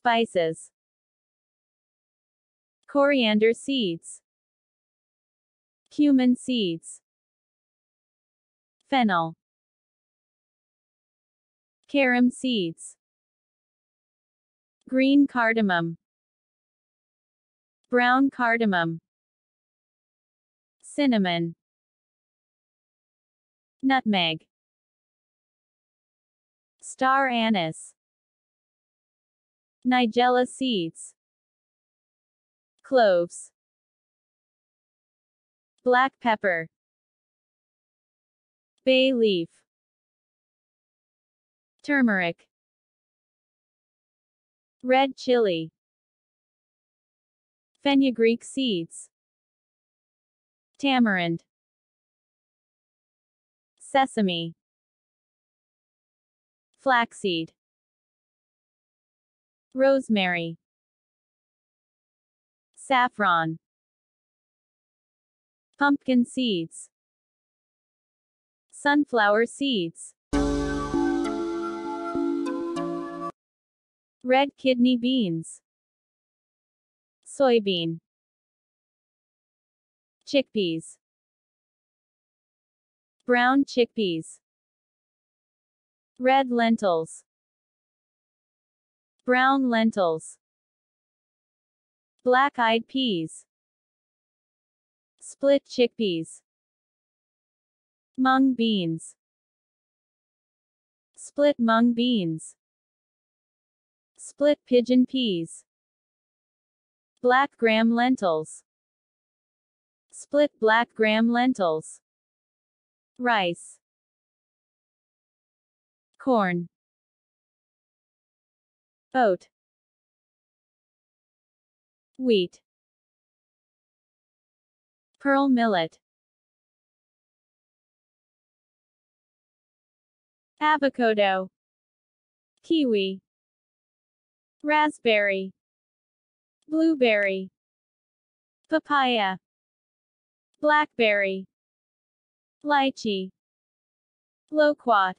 Spices. Coriander seeds. Cumin seeds. Fennel. Carom seeds. Green cardamom. Brown cardamom. Cinnamon. Nutmeg. Star anise. Nigella seeds. Cloves. Black pepper. Bay leaf. Turmeric. Red chili. Fenugreek seeds. Tamarind. Sesame. Flaxseed. Rosemary. Saffron. Pumpkin seeds. Sunflower seeds. Red kidney beans. Soybean. Chickpeas. Brown chickpeas. Red lentils. Brown lentils. Black-eyed peas. Split chickpeas. Mung beans. Split mung beans. Split pigeon peas. Black gram lentils. Split black gram lentils. Rice. Corn. Oat. Wheat. Pearl millet. Avocado. Kiwi. Raspberry. Blueberry. Papaya. Blackberry. Lychee. Loquat.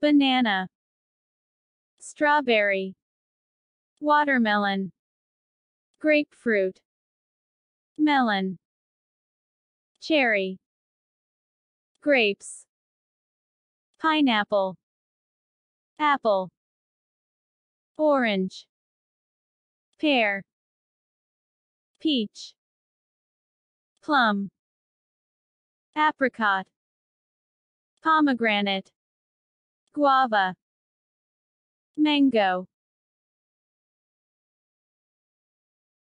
Banana. Strawberry. Watermelon. Grapefruit. Melon. Cherry. Grapes. Pineapple. Apple. Orange. Pear. Peach. Plum. Apricot. Pomegranate. Guava. Mango.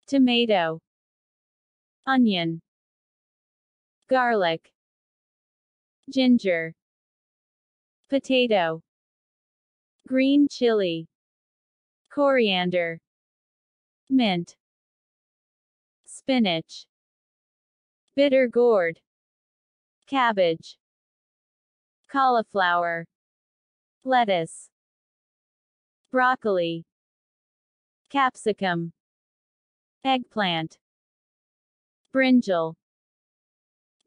Tomato. Onion. Garlic. Ginger. Potato. Green chili. Coriander. Mint. Spinach. Bitter gourd. Cabbage. Cauliflower. Lettuce. Broccoli. Capsicum. Eggplant. Brinjal.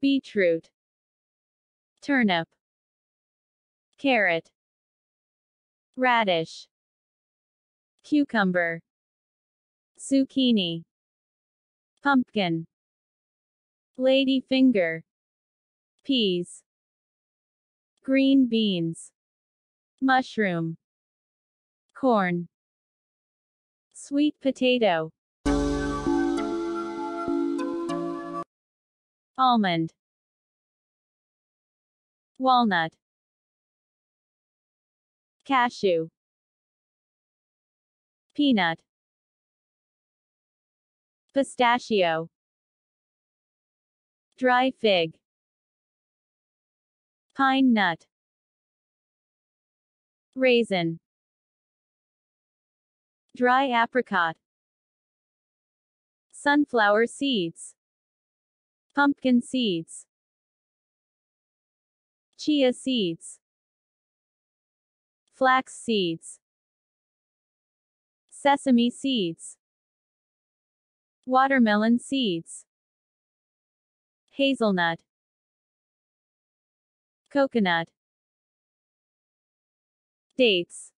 Beetroot. Turnip. Carrot. Radish. Cucumber. Zucchini. Pumpkin. Lady finger. Peas. Green beans. Mushroom. Corn. Sweet potato. Almond. Walnut. Cashew. Peanut. Pistachio. Dry fig. Pine nut. Raisin. Dry apricot. Sunflower seeds. Pumpkin seeds. Chia seeds. Flax seeds. Sesame seeds. Watermelon seeds. Hazelnut. Coconut. Dates.